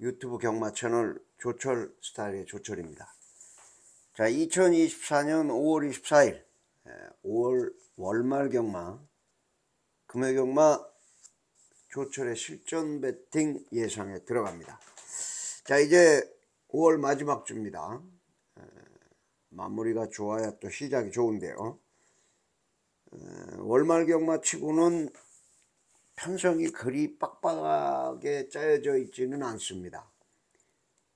유튜브 경마 채널 조철 스타일의 조철입니다. 자 2024년 5월 24일 5월 월말 경마 금요 경마 조철의 실전 배팅 예상에 들어갑니다. 자 이제 5월 마지막 주입니다. 에, 마무리가 좋아야 또 시작이 좋은데요. 에, 월말 경마 치고는 편성이 그리 빡빡하게 짜여져 있지는 않습니다.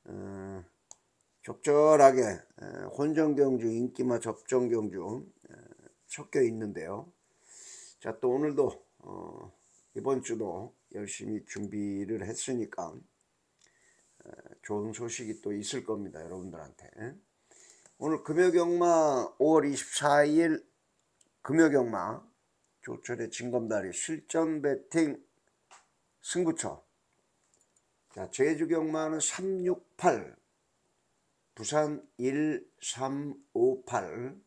어, 적절하게 에, 혼전경주, 인기마 접전경주 에, 섞여 있는데요. 자, 또 오늘도 어, 이번 주도 열심히 준비를 했으니까 에, 좋은 소식이 또 있을 겁니다. 여러분들한테. 오늘 금요경마 5월 24일 금요경마 조철의 진검다리 실전 배팅 승부처. 자 제주 경마는 368 부산 1358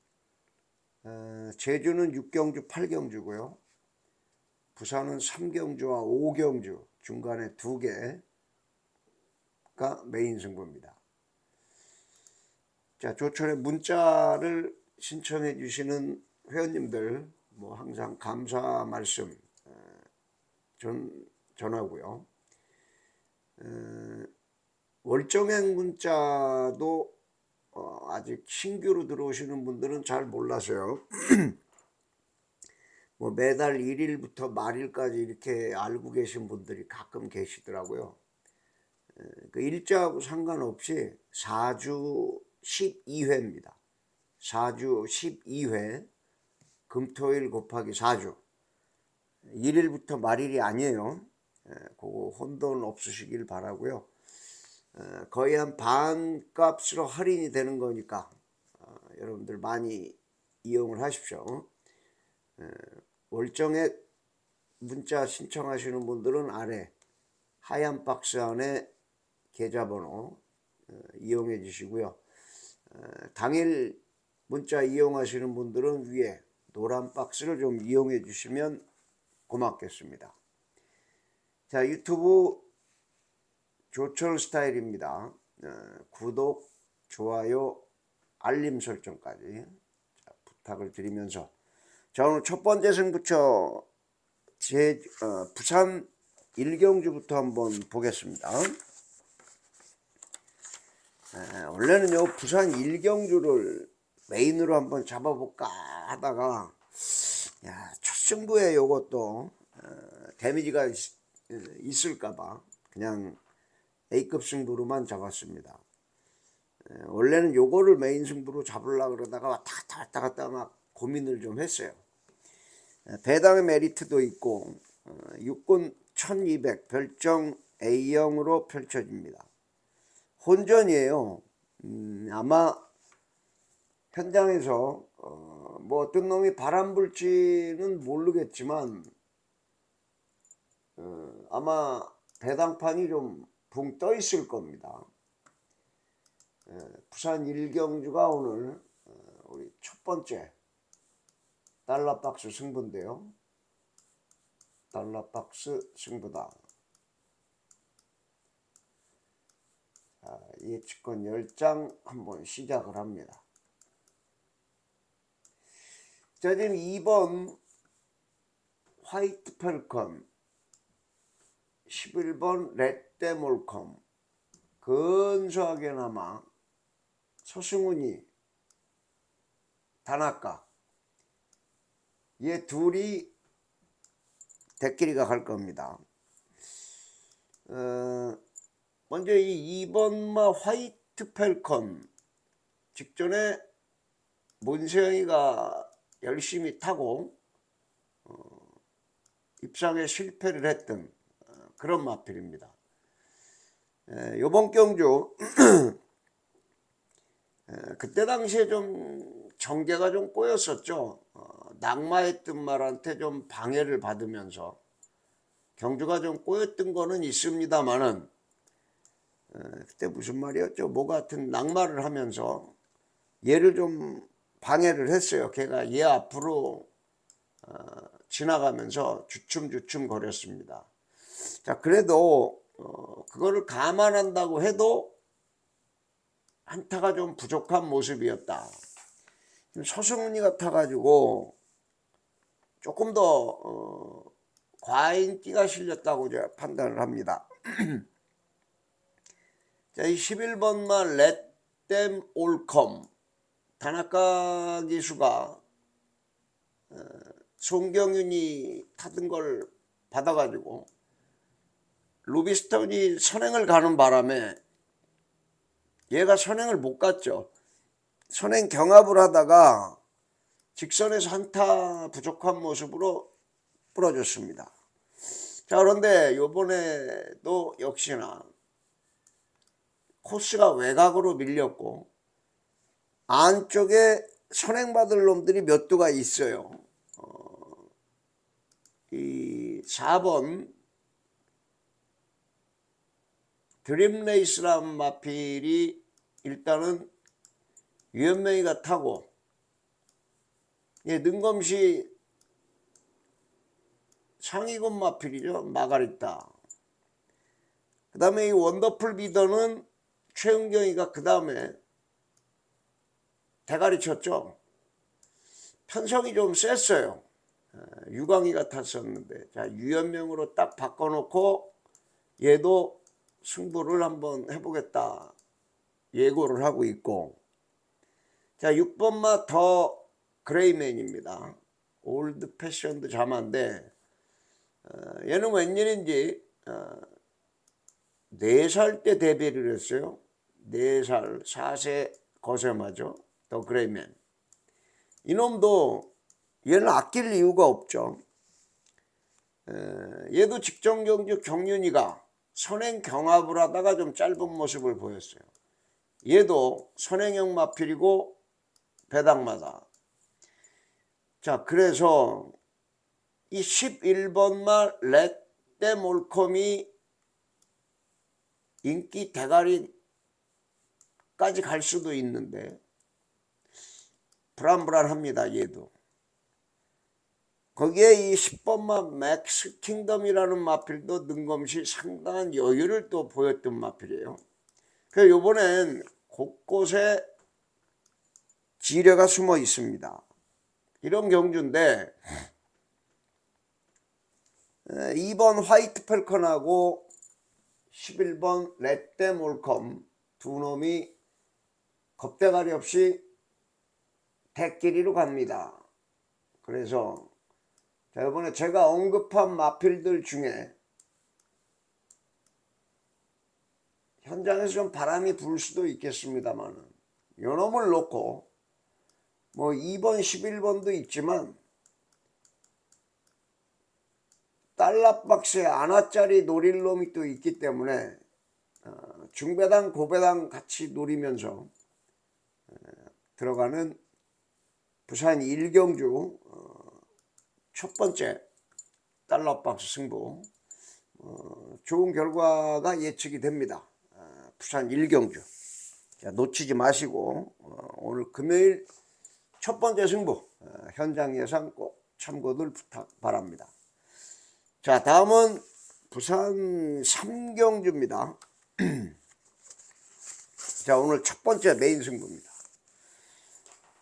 어, 제주는 6경주 8경주고요. 부산은 3경주와 5경주 중간에 2개가 메인 승부입니다. 자 조철의 문자를 신청해 주시는 회원님들 뭐 항상 감사 말씀 전 전하고요. 월정액 문자도 어, 아직 신규로 들어오시는 분들은 잘 몰라서요. 뭐 매달 1일부터 말일까지 이렇게 알고 계신 분들이 가끔 계시더라고요. 그 일자하고 상관없이 4주 12회입니다. 4주 12회 금토일 곱하기 4주. 1일부터 말일이 아니에요. 그거 혼돈 없으시길 바라고요. 거의 한 반값으로 할인이 되는 거니까 어, 여러분들 많이 이용을 하십시오. 월정액 문자 신청하시는 분들은 아래 하얀 박스 안에 계좌번호 어, 이용해 주시고요. 당일 문자 이용하시는 분들은 위에 노란 박스를 좀 이용해 주시면 고맙겠습니다. 자 유튜브 조철 스타일입니다. 어, 구독, 좋아요, 알림 설정까지 자, 부탁을 드리면서 자 오늘 첫 번째 승부처 제 어, 부산 일경주부터 한번 보겠습니다. 에, 원래는 요 부산 일경주를 메인으로 한번 잡아볼까 하다가 야, 첫 승부에 요것도 어, 데미지가 있, 을까봐 그냥 A급 승부로만 잡았습니다. 에, 원래는 요거를 메인 승부로 잡으려고 그러다가 왔다 갔다 왔다 갔다 막 고민을 좀 했어요. 에, 배당의 메리트도 있고 어, 육군 1200 별정 A형으로 펼쳐집니다. 혼전이에요. 음, 아마 현장에서 어, 뭐 어떤 놈이 바람 불지는 모르겠지만 어, 아마 배당판이 좀 붕 떠 있을 겁니다. 에, 부산 일경주가 오늘 어, 우리 첫 번째 달러박스 승부인데요. 달러박스 승부다. 자, 예측권 10장 한번 시작을 합니다. 자, 지금 2번 화이트 펠컨 11번 레떼몰컴 근소하게나마 서승훈이 단아까 얘 둘이 대끼리가 갈 겁니다. 어, 먼저 이 2번마 화이트 펠컨 직전에 문세영이가 열심히 타고 어, 입상에 실패를 했던 어, 그런 마필입니다. 에, 요번 경주 에, 그때 당시에 좀 정계가 좀 꼬였었죠. 어, 낙마했던 말한테 좀 방해를 받으면서 경주가 좀 꼬였던 거는 있습니다만은 그때 무슨 말이었죠? 뭐 같은 낙마를 하면서 얘를 좀 방해를 했어요. 걔가 얘 앞으로 어, 지나가면서 주춤주춤 거렸습니다. 자, 그래도 어, 그거를 감안한다고 해도 한타가 좀 부족한 모습이었다. 서승훈이 같아가지고 조금 더 어, 과인기가 실렸다고 제가 판단을 합니다. 자, 이 11번만 Let them all come. 다나카 기수가 어, 송경윤이 타던 걸 받아가지고 루비스턴이 선행을 가는 바람에 얘가 선행을 못 갔죠. 선행 경합을 하다가 직선에서 한타 부족한 모습으로 부러졌습니다. 자 그런데 요번에도 역시나 코스가 외곽으로 밀렸고 안쪽에 선행받을 놈들이 몇 두가 있어요. 어, 이 4번 드림레이스란 마필이 일단은 유현명이가 타고 예, 능검시 상위권 마필이죠. 마가리타. 그 다음에 이 원더풀 비더는 최은경이가 그 다음에 대가리 쳤죠. 편성이 좀 셌어요. 어, 유광이가 탔었는데 자 유현명으로 딱 바꿔놓고 얘도 승부를 한번 해보겠다 예고를 하고 있고 자 6번마 더 그레이맨입니다. 올드 패션드 자마인데 어, 얘는 웬일인지 어, 4살 때 데뷔를 했어요. 4살 4세 거세마죠. 더 그레이맨. 이놈도 얘는 아낄 이유가 없죠. 에, 얘도 직전 경주 경륜이가 선행 경합을 하다가 좀 짧은 모습을 보였어요. 얘도 선행형 마필이고 배당마다. 자 그래서 이 11번마 렛데 몰컴이 인기 대가리까지 갈 수도 있는데 불안불안합니다. 얘도. 거기에 이 10번마 맥스 킹덤이라는 마필도 능검시 상당한 여유를 또 보였던 마필이에요. 그래서 요번엔 곳곳에 지뢰가 숨어 있습니다. 이런 경주인데 2번 화이트 펠컨하고 11번 렛데 몰컴 두 놈이 겁대가리 없이 대끼리로 갑니다. 그래서 자, 이번에 제가 언급한 마필들 중에 현장에서 좀 바람이 불 수도 있겠습니다만 요놈을 놓고 뭐 2번 11번도 있지만 달러박스에 안화짜리 노릴 놈이 또 있기 때문에 어, 중배당 고배당 같이 노리면서 어, 들어가는 부산 일경주 어, 첫 번째 달러박스 승부 어, 좋은 결과가 예측이 됩니다. 어, 부산 일경주 자, 놓치지 마시고 어, 오늘 금요일 첫 번째 승부 어, 현장 예상 꼭 참고들 부탁 바랍니다. 자 다음은 부산 삼경주입니다. 자 오늘 첫 번째 메인 승부입니다.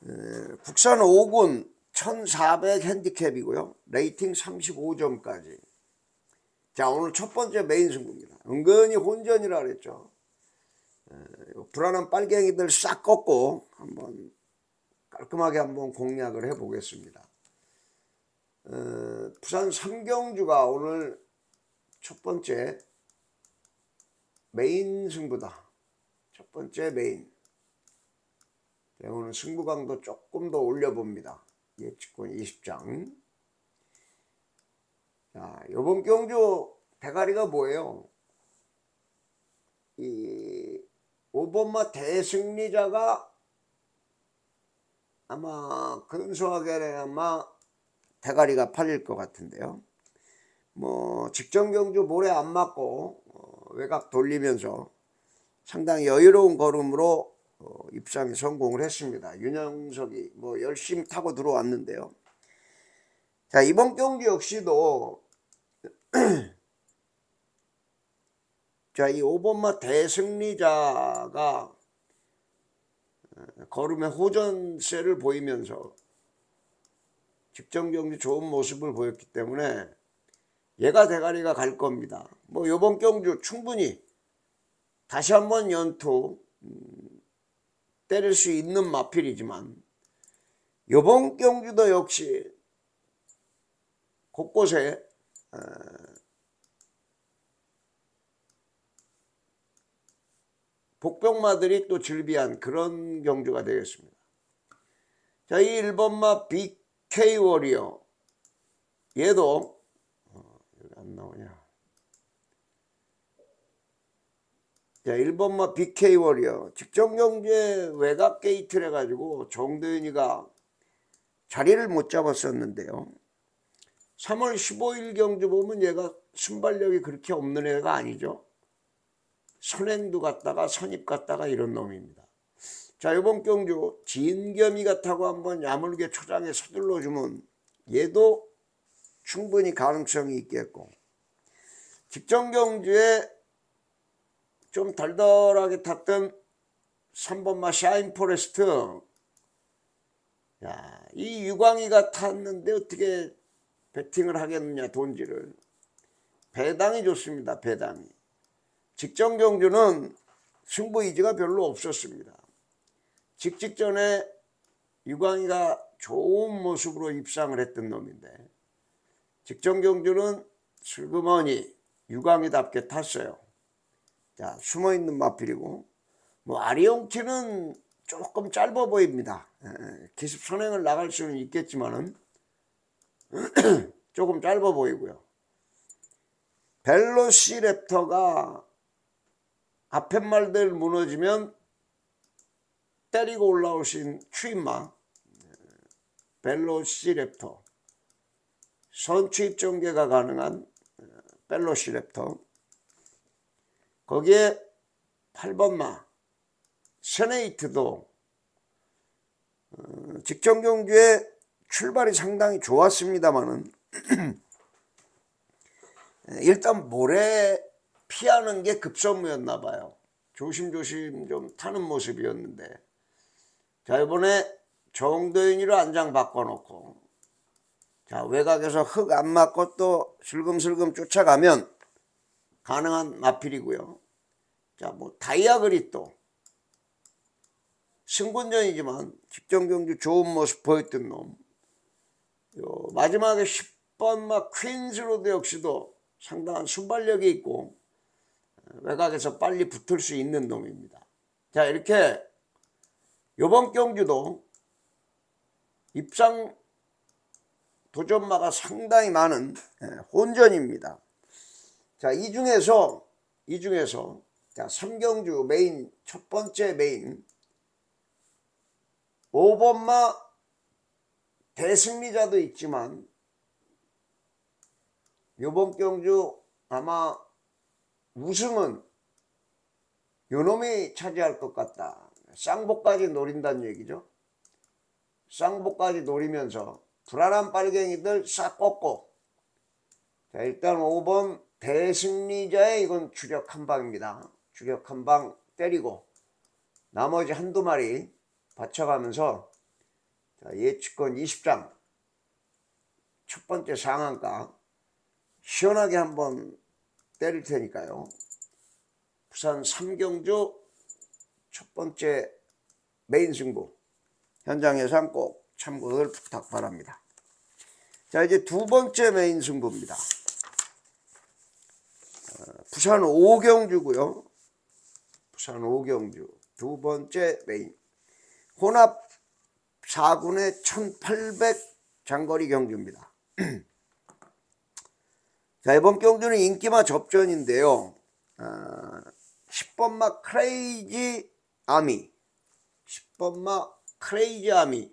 에, 국산 5군 1400 핸디캡이고요. 레이팅 35점까지. 자 오늘 첫 번째 메인 승부입니다. 은근히 혼전이라 그랬죠. 에, 불안한 빨갱이들 싹 꺾고 한번 깔끔하게 한번 공략을 해 보겠습니다. 어, 부산 삼경주가 오늘 첫 번째 메인 승부다. 첫 번째 메인. 네, 오늘 승부 강도 조금 더 올려봅니다. 예측권 20장. 자, 요번 경주 대가리가 뭐예요? 이 5번마 대승리자가 아마 근소하게 아마 대가리가 팔릴 것 같은데요. 뭐 직전 경주 모래 안 맞고 어, 외곽 돌리면서 상당히 여유로운 걸음으로 어, 입상에 성공을 했습니다. 윤영석이 뭐 열심히 타고 들어왔는데요. 자 이번 경기 역시도 자, 이 5번마 대승리자가 어, 걸음의 호전세를 보이면서 직전 경기 좋은 모습을 보였기 때문에 얘가 대가리가 갈 겁니다. 뭐 요번 경주 충분히 다시 한번 연투 음, 때릴 수 있는 마필이지만 요번 경주도 역시 곳곳에 어, 복병마들이 또 즐비한 그런 경주가 되겠습니다. 자, 이 1번마 BK 워리어 얘도 어, 여기 안 나오냐? 자, 1번마 BK 워리어 직전 경주에 외곽 게이트를 해가지고 정도현이가 자리를 못 잡았었는데요. 3월 15일 경주 보면 얘가 순발력이 그렇게 없는 애가 아니죠. 선행도 갔다가 선입 갔다가 이런 놈입니다. 자 이번 경주 진겸이가 타고 한번 야물게 초장에 서둘러 주면 얘도 충분히 가능성이 있겠고 직전 경주에 좀 덜덜하게 탔던 3번마 샤인 포레스트 야, 이 유광이가 탔는데 어떻게 배팅을 하겠느냐 돈질을 배당이 좋습니다 배당이 직전 경주는 승부 의지가 별로 없었습니다. 직직전에 유광이가 좋은 모습으로 입상을 했던 놈인데 직전 경주는 슬그머니 유광이답게 탔어요. 자 숨어 있는 마필이고 뭐 아리옹키는 조금 짧아 보입니다. 에, 기습 선행을 나갈 수는 있겠지만은 조금 짧아 보이고요. 벨로시랩터가 앞에 말들 무너지면 때리고 올라오신 추임마 벨로시랩터 선취입 전개가 가능한 벨로시랩터 거기에 8번마 세네이트도 어, 직전 경주에 출발이 상당히 좋았습니다만은 일단 모래 피하는 게 급선무였나 봐요. 조심조심 좀 타는 모습이었는데 자 이번에 정도인이로 안장 바꿔놓고 자 외곽에서 흙 안 맞고 또 슬금슬금 쫓아가면 가능한 마필이고요. 자 뭐 다이아그리 또 승군전이지만 직전 경주 좋은 모습 보였던 놈. 요 마지막에 10번마 퀸즈로드 역시도 상당한 순발력이 있고 외곽에서 빨리 붙을 수 있는 놈입니다. 자 이렇게 요번 경주도 입상 도전마가 상당히 많은 예, 혼전입니다. 자, 이 중에서 이 중에서 자, 3경주 메인 첫 번째 메인 5번마 대승리자도 있지만 요번 경주 아마 우승은 요놈이 차지할 것 같다. 쌍복까지 노린다는 얘기죠. 쌍복까지 노리면서 불안한 빨갱이들 싹 꺾고 자 일단 5번 대승리자의 이건 주력 한 방입니다. 주력 한 방 때리고 나머지 한두 마리 받쳐가면서 자, 예측권 20장 첫 번째 상한가 시원하게 한번 때릴 테니까요. 부산 삼경주 첫 번째 메인 승부 현장 예상 꼭 참고를 부탁 바랍니다. 자 이제 두 번째 메인 승부입니다. 어, 부산 오경주고요. 부산 오경주 두 번째 메인 혼합 4군의 1800 장거리 경주입니다. 자 이번 경주는 인기마 접전인데요. 어, 10번마 크레이지 아미 10번마 크레이지 아미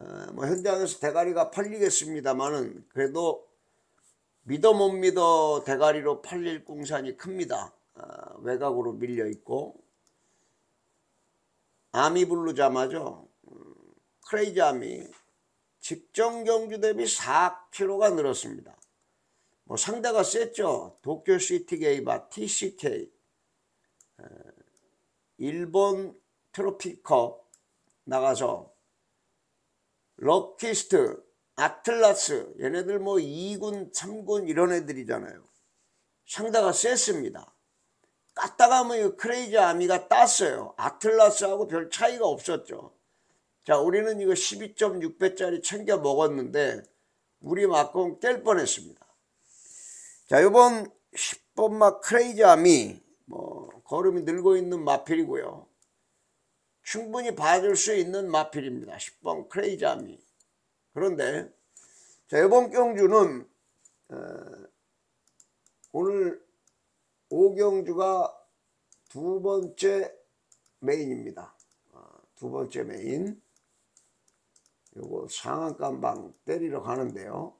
어, 뭐 현장에서 대가리가 팔리겠습니다만은 그래도 믿어 못 믿어 대가리로 팔릴 공산이 큽니다. 어, 외곽으로 밀려 있고 아미 블루 자마죠. 음, 크레이지 아미 직전 경주 대비 4kg가 늘었습니다. 뭐 상대가 셌죠. 도쿄 시티 게이바 TCK 에, 일본 트로피컵 나가서 럭키스트 아틀라스 얘네들 뭐 2군 3군 이런 애들이잖아요. 상대가 셌습니다. 갖다가 뭐 크레이지 아미가 땄어요. 아틀라스하고 별 차이가 없었죠. 자, 우리는 이거 12.6배짜리 챙겨 먹었는데 우리 막공 깰 뻔했습니다. 자, 이번 10번마 크레이지 아미 뭐 걸음이 늘고 있는 마필이고요. 충분히 봐줄 수 있는 마필입니다. 10번 크레이지 아미. 그런데 자, 이번 경주는 어, 오늘 5경주가 두 번째 메인입니다. 어, 두 번째 메인. 요거 상한가 한 방 때리러 가는데요.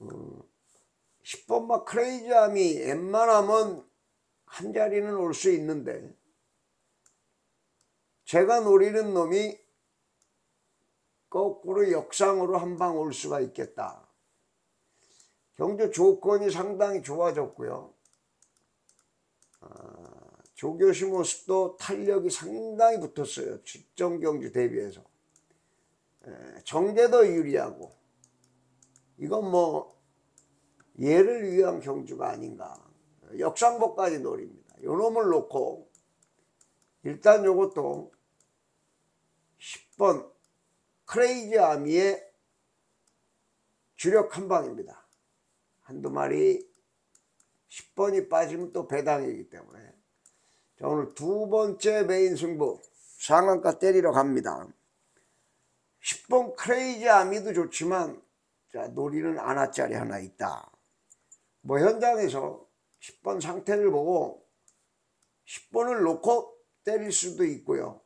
어, 10번마 크레이지 아미 웬만하면 한 자리는 올 수 있는데 제가 노리는 놈이 거꾸로 역상으로 한 방 올 수가 있겠다. 경주 조건이 상당히 좋아졌고요. 아, 조교시 모습도 탄력이 상당히 붙었어요. 직전 경주 대비해서. 에, 정제도 유리하고 이건 뭐 얘를 위한 경주가 아닌가. 역쌍복까지 노립니다. 요 놈을 놓고 일단 요것도 10번 크레이지 아미의 주력 한 방입니다. 한두 마리 10번이 빠지면 또 배당이기 때문에 자 오늘 두 번째 메인 승부 상한가 때리러 갑니다. 10번 크레이지 아미도 좋지만 자 놀이는 아나짜리 하나 있다. 뭐 현장에서 10번 상태를 보고 10번을 놓고 때릴 수도 있고요.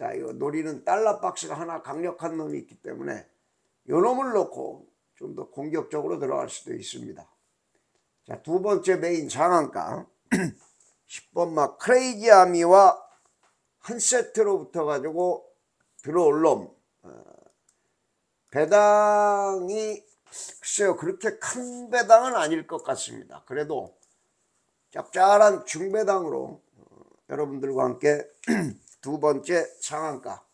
자, 이거 노리는 달러 박스가 하나 강력한 놈이 있기 때문에 요 놈을 놓고 좀 더 공격적으로 들어갈 수도 있습니다. 자, 두 번째 메인 상한가 10번마 크레이지 아미와 한 세트로 붙어가지고 들어올 놈 어, 배당이 글쎄요 그렇게 큰 배당은 아닐 것 같습니다. 그래도 짭짤한 중배당으로 어, 여러분들과 함께 두 번째 상한가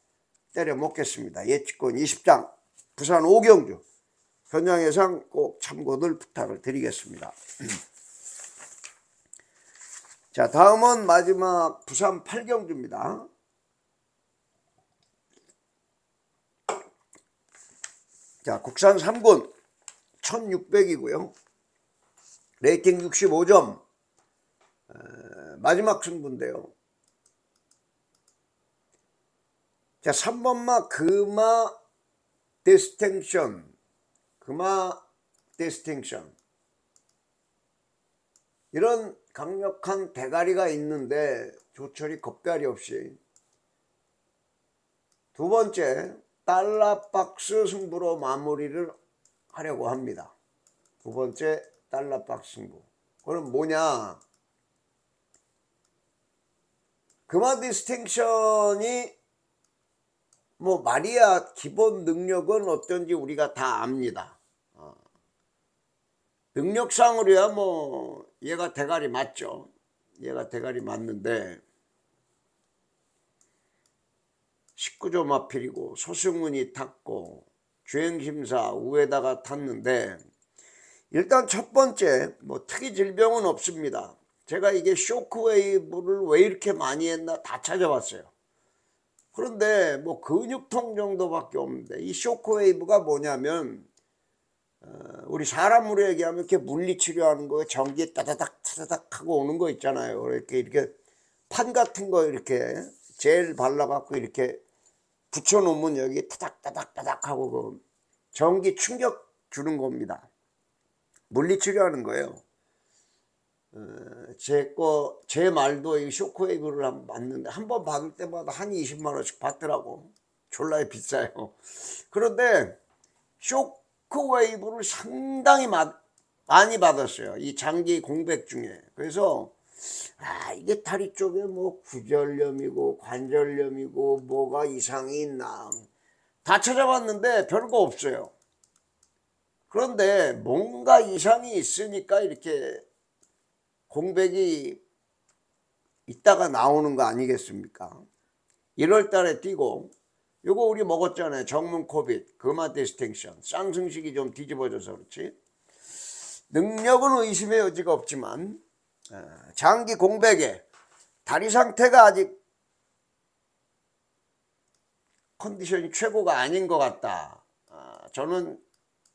때려 먹겠습니다. 예측권 20장 부산 오경주 현장 예상 꼭 참고들 부탁을 드리겠습니다. 자 다음은 마지막 부산 8경주입니다. 자 국산 3군 1600이고요. 레이팅 65점 마지막 승부인데요. 자, 3번마 금화 디스팅션. 금화 디스팅션. 이런 강력한 대가리가 있는데 조철이 겁가리 없이 두 번째 달러박스 승부로 마무리를 하려고 합니다. 두 번째 달러박스 승부. 그럼 뭐냐? 금화 디스팅션이 뭐 마리아 기본 능력은 어떤지 우리가 다 압니다. 어. 능력상으로야 뭐 얘가 대가리 맞죠. 얘가 대가리 맞는데 19조 마필이고 소승훈이 탔고 주행심사 우에다가 탔는데 일단 첫 번째 뭐 특이 질병은 없습니다. 제가 이게 쇼크웨이브를 왜 이렇게 많이 했나 다 찾아봤어요. 그런데 뭐 근육통 정도밖에 없는데 이 쇼크웨이브가 뭐냐면 어, 우리 사람으로 얘기하면 이렇게 물리치료하는 거 전기에 따다닥 따다닥 하고 오는 거 있잖아요. 이렇게 이렇게 판 같은 거 이렇게 젤 발라갖고 이렇게 붙여놓으면 여기 타닥 타닥 타닥 하고 그 전기 충격 주는 겁니다. 물리치료하는 거예요. 어, 제 거, 제 말도 이 쇼크웨이브를 한번 맞는데, 한번 받을 때마다 한 20만 원씩 받더라고. 졸라에 비싸요. 그런데 쇼크웨이브를 상당히 마, 많이 받았어요. 이 장기 공백 중에. 그래서, 아, 이게 다리 쪽에 뭐 구절염이고 관절염이고 뭐가 이상이 있나. 다 찾아봤는데 별거 없어요. 그런데 뭔가 이상이 있으니까 이렇게 공백이 있다가 나오는 거 아니겠습니까? 1월 달에 뛰고 요거 우리 먹었잖아요. 정문 코빗, 금화 디스팅션, 쌍승식이 좀 뒤집어져서 그렇지. 능력은 의심의 여지가 없지만 어, 장기 공백에 다리 상태가 아직 컨디션이 최고가 아닌 것 같다. 아, 저는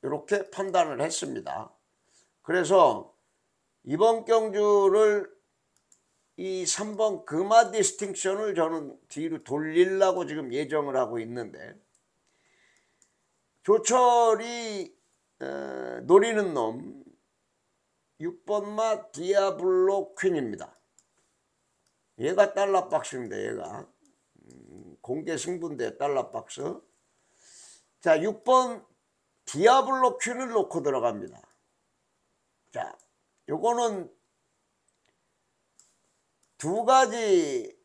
이렇게 판단을 했습니다. 그래서 이번 경주를 이 3번 금화 디스팅션을 저는 뒤로 돌리려고 지금 예정을 하고 있는데 조철이 어, 노리는 놈 6번마 디아블로 퀸입니다. 얘가 달러박스입니다. 얘가 음, 공개 승부인데 달러박스 자 6번 디아블로 퀸을 놓고 들어갑니다. 자 요거는 두 가지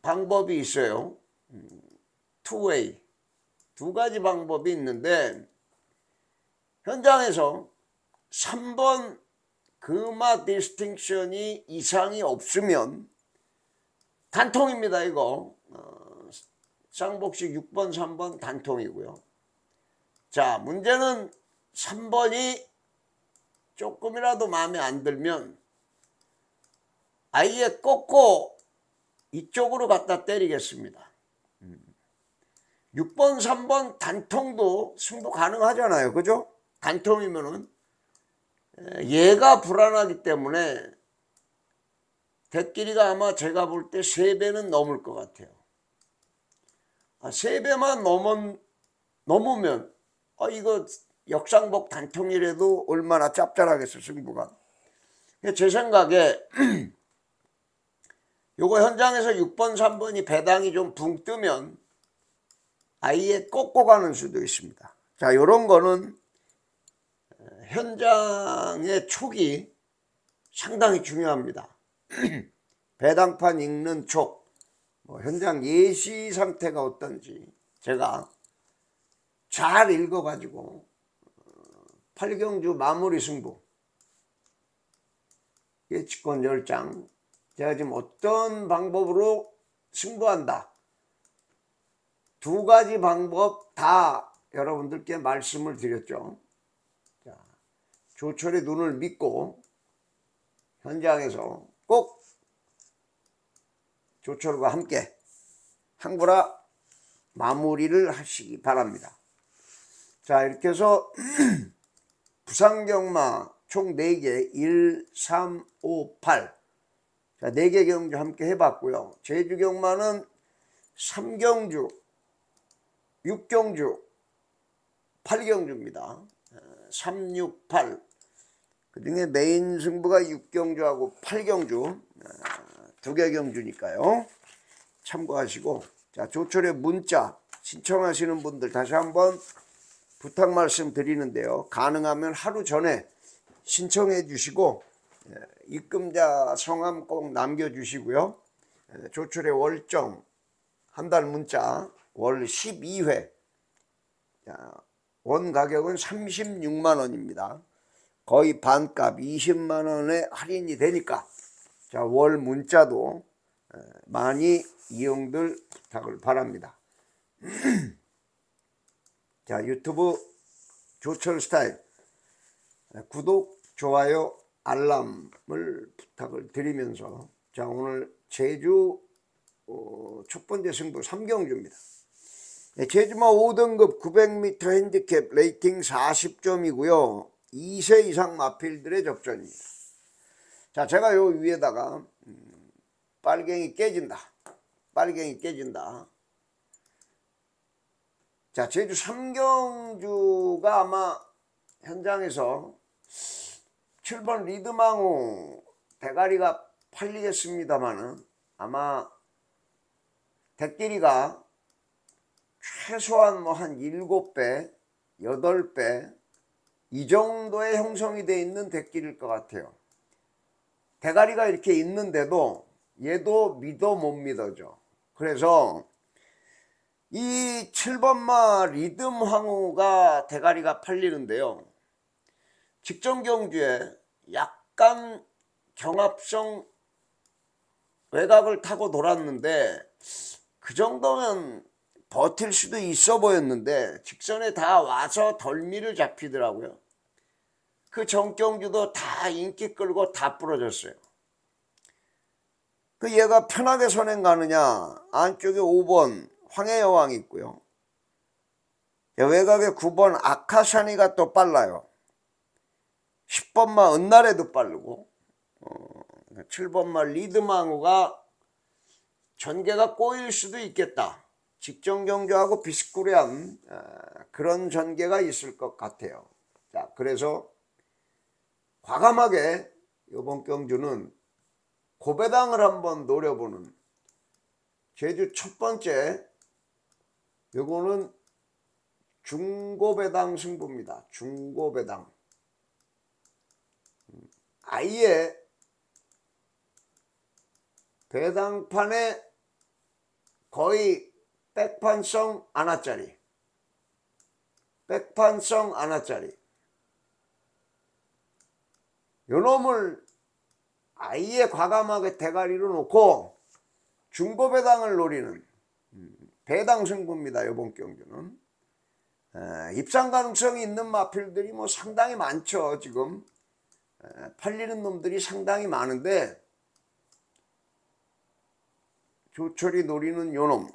방법이 있어요. two way. 두 가지 방법이 있는데 현장에서 3번 금화 디스팅션이 이상이 없으면 단통입니다 이거. 어, 쌍복식 6번 3번 단통이고요. 자 문제는 3번이 조금이라도 마음에 안 들면 아예 꺾고 이쪽으로 갖다 때리겠습니다. 6번, 3번 단통도 승부 가능하잖아요. 그죠? 단통이면은 얘가 불안하기 때문에 대끼리가 아마 제가 볼 때 3배는 넘을 것 같아요. 아, 3배만 넘은, 넘으면 아, 이거 역상복 단통이라도 얼마나 짭짤하겠어 승부가. 제 생각에 요거 현장에서 6번, 3번이 배당이 좀 붕 뜨면 아예 꺾고 가는 수도 있습니다. 자, 요런 거는 현장의 촉이 상당히 중요합니다. 배당판 읽는 촉, 뭐 현장 예시 상태가 어떤지 제가 잘 읽어가지고 8경주 마무리 승부 예측권 10장 제가 지금 어떤 방법으로 승부한다. 두 가지 방법 다 여러분들께 말씀을 드렸죠. 자, 조철의 눈을 믿고 현장에서 꼭 조철과 함께 항구라 마무리를 하시기 바랍니다. 자, 이렇게 해서 부산경마 총 4개 1, 3, 5, 8 자, 4개 경주 함께 해봤고요. 제주 경마는 3경주, 6경주, 8경주입니다. 3, 6, 8. 그 중에 메인 승부가 6경주하고 8경주, 두 개 경주니까요. 참고하시고, 자, 조철의 문자 신청하시는 분들 다시 한번 부탁 말씀 드리는데요. 가능하면 하루 전에 신청해 주시고, 예, 입금자 성함 꼭 남겨주시고요. 예, 조출의 월정 한 달 문자 월 12회 원 가격은 36만 원입니다. 거의 반값 20만 원에 할인이 되니까 자, 월 문자도 예, 많이 이용들 부탁을 바랍니다. 자, 유튜브 조철 스타일 구독, 좋아요, 알람을 부탁을 드리면서 자 오늘 제주 어, 첫 번째 승부 3경주입니다. 네, 제주마 5등급 900m 핸디캡 레이팅 40점이고요. 2세 이상 마필들의 접전입니다. 자 제가 요 위에다가 음, 빨갱이 깨진다. 빨갱이 깨진다. 자 제주 3경주가 아마 현장에서 7번 리드망호 대가리가 팔리겠습니다만은 아마 대끼리가 최소한 뭐 한 7배, 8배 이 정도의 형성이 되어 있는 대끼리일 것 같아요. 대가리가 이렇게 있는데도 얘도 믿어 못 믿어져. 그래서 이 7번마 리듬 황후가 대가리가 팔리는데요. 직전 경주에 약간 경합성 외곽을 타고 돌았는데 그 정도면 버틸 수도 있어 보였는데 직선에 다 와서 덜미를 잡히더라고요. 그 정경주도 다 인기 끌고 다 부러졌어요. 그 얘가 편하게 선행 가느냐 안쪽에 5번 황해 여왕 있고요. 외곽에 9번 아카샤니가 또 빨라요. 10번마 은날에도 빠르고 어, 7번마 리드망우가 전개가 꼬일 수도 있겠다. 직전 경주하고 비스꾸리한 어, 그런 전개가 있을 것 같아요. 자, 그래서 과감하게 이번 경주는 고배당을 한번 노려보는 제주 첫 번째 요거는 중고배당 승부입니다. 중고배당. 음, 아예 배당판에 거의 백판성 안하짜리 백판성 안하짜리 요놈을 아예 과감하게 대가리로 놓고 중고배당을 노리는 음, 배당 승부입니다. 이번 경주는 입상 가능성이 있는 마필들이 뭐 상당히 많죠. 지금 팔리는 놈들이 상당히 많은데 조철이 노리는 요놈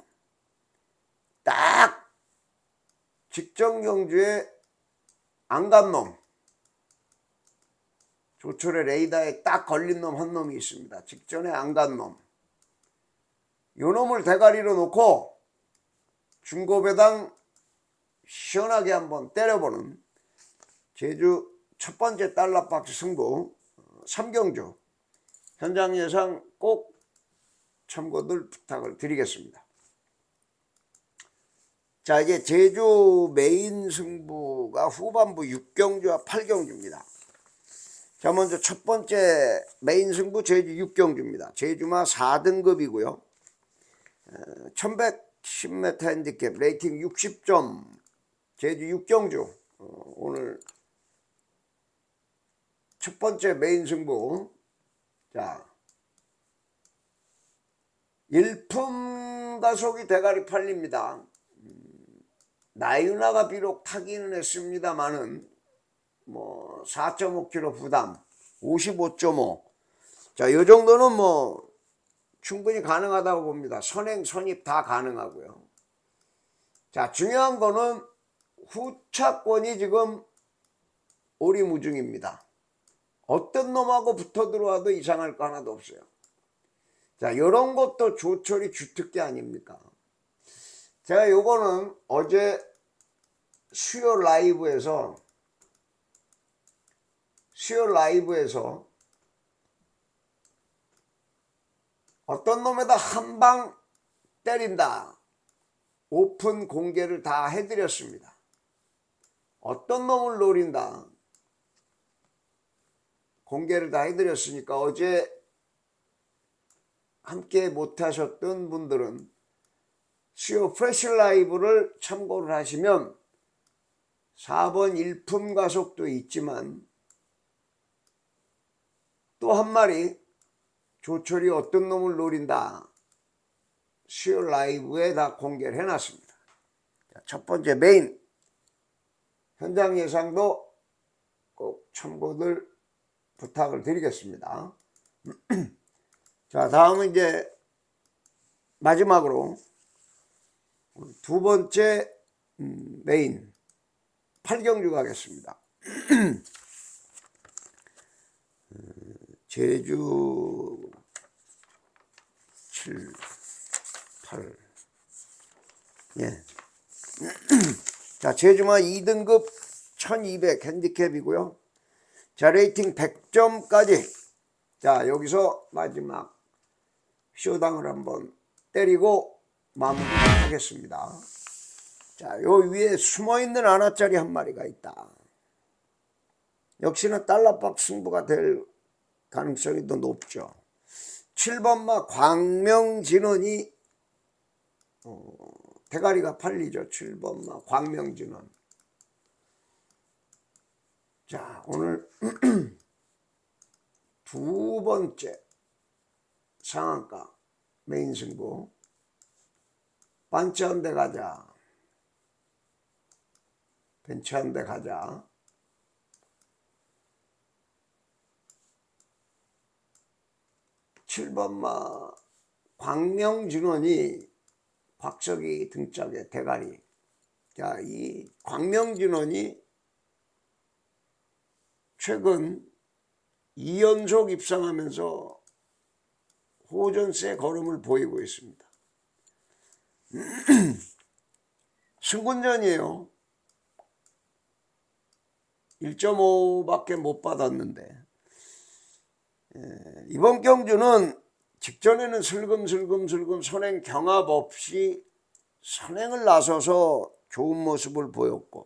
딱 직전 경주에 안 간 놈 조철의 레이더에 딱 걸린 놈 한 놈이 있습니다. 직전에 안 간 놈. 요 놈을 대가리로 놓고 중고배당 시원하게 한번 때려보는 제주 첫 번째 달러박스 승부 3경주 현장 예상 꼭 참고들 부탁을 드리겠습니다. 자 이제 제주 메인 승부가 후반부 6경주와 8경주입니다. 자 먼저 첫 번째 메인 승부 제주 6경주입니다. 제주마 4등급이고요. 1110m 핸디캡 레이팅 60점 제주 6경주. 어, 오늘 첫 번째 메인 승부. 자 일품 가속이 대가리 팔립니다. 음, 나유나가 비록 타기는 했습니다만은 뭐 4.5kg 부담 55.5 자, 이 정도는 뭐 충분히 가능하다고 봅니다. 선행, 선입 다 가능하고요. 자, 중요한 거는 후차권이 지금 오리무중입니다. 어떤 놈하고 붙어 들어와도 이상할 거 하나도 없어요. 자, 이런 것도 조철이 주특기 아닙니까? 제가 요거는 어제 수요 라이브에서 수요 라이브에서 어떤 놈에다 한 방 때린다. 오픈 공개를 다 해드렸습니다. 어떤 놈을 노린다. 공개를 다 해드렸으니까 어제 함께 못하셨던 분들은 수요 프레시 라이브를 참고를 하시면 4번 일품 가속도 있지만 또 한 마리 조철이 어떤 놈을 노린다 수요 라이브에 다 공개를 해놨습니다. 첫 번째 메인 현장 예상도 꼭 참고들 부탁을 드리겠습니다. 자 다음은 이제 마지막으로 두 번째 음, 메인 8경주 가겠습니다. 제주 7, 8 예. 자 제주마 2등급 1200 핸디캡이고요. 자 레이팅 100점까지 자 여기서 마지막 쇼당을 한번 때리고 마무리하겠습니다. 자, 요 위에 숨어있는 하나짜리 한 마리가 있다. 역시나 달러박 승부가 될 가능성이 더 높죠. 7번마 광명진원이 어, 대가리가 팔리죠. 7번마 광명진원. 자 오늘 두 번째 상한가 메인 승부 반치 한대 가자 벤치 한대 가자 7번마 광명진원이 곽석이 등짝에 대가리 자, 이 광명진원이 최근 2연속 입상하면서 호전세 걸음을 보이고 있습니다. 승군전이에요. 1.5밖에 못 받았는데 예, 이번 경주는 직전에는 슬금슬금슬금 선행 경합 없이 선행을 나서서 좋은 모습을 보였고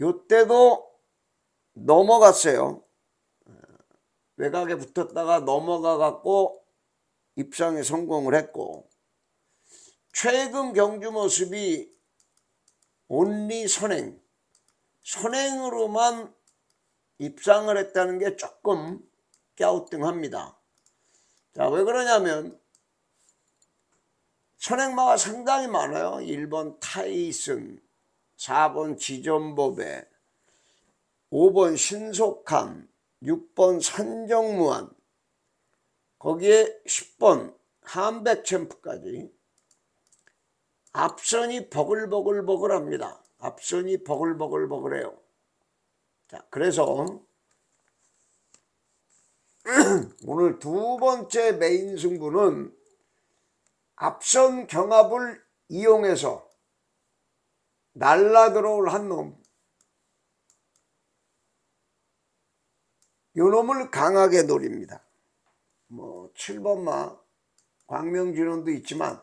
요때도 넘어갔어요. 외곽에 붙었다가 넘어가 갖고 입상에 성공을 했고 최근 경주 모습이 온리 선행 선행으로만 입상을 했다는 게 조금 갸우뚱합니다. 자, 왜 그러냐면 선행마가 상당히 많아요. 1번 타이슨, 4번 지존보배, 5번 신속함, 6번 산정무한, 거기에 10번 한백챔프까지 앞선이 버글버글버글합니다. 앞선이 버글버글버글해요. 자, 그래서 오늘 두 번째 메인 승부는 앞선 경합을 이용해서 날라 들어올 한 놈. 요 놈을 강하게 노립니다. 뭐 7번마 광명진원도 있지만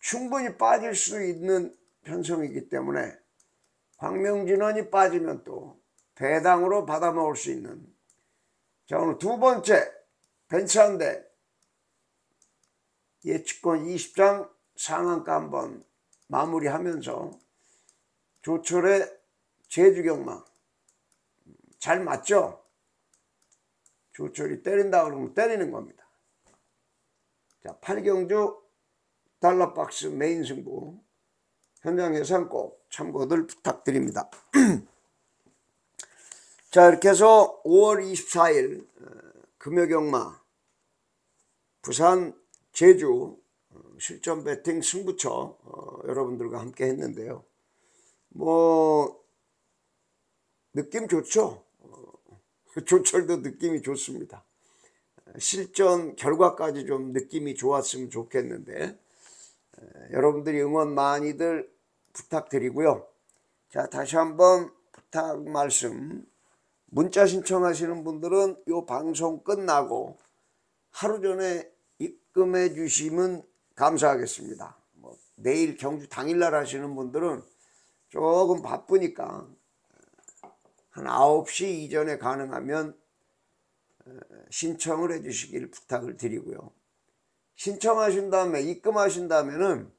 충분히 빠질 수 있는 편성이기 때문에 광명진원이 빠지면 또 배당으로 받아먹을 수 있는 자 오늘 두 번째 벤츠한데 예측권 20장 상한가 한번 마무리하면서 조철의 제주경마 잘 맞죠? 조철이 때린다 그러면 때리는 겁니다. 자 8경주 달러박스 메인 승부 현장 예상 꼭 참고들 부탁드립니다. 자 이렇게 해서 5월 24일 금요경마 부산 제주 어, 실전 배팅 승부처 어, 여러분들과 함께 했는데요. 뭐 느낌 좋죠. 어, 조철도 느낌이 좋습니다. 실전 결과까지 좀 느낌이 좋았으면 좋겠는데 여러분들이 응원 많이들 부탁드리고요. 자 다시 한번 부탁 말씀 문자 신청하시는 분들은 이 방송 끝나고 하루 전에 입금해 주시면 감사하겠습니다. 뭐 내일 경주 당일날 하시는 분들은 조금 바쁘니까 한 9시 이전에 가능하면 어, 신청을 해 주시길 부탁을 드리고요. 신청하신 다음에 입금하신 다음에는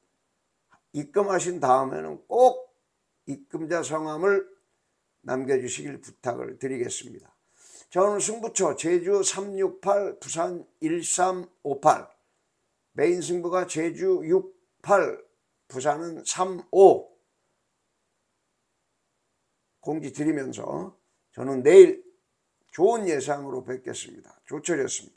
입금하신 다음에는 꼭 입금자 성함을 남겨주시길 부탁을 드리겠습니다. 저는 승부처 제주 368 부산 1358 메인 승부가 제주 68 부산은 35 공지 드리면서 저는 내일 좋은 예상으로 뵙겠습니다. 조철이었습니다.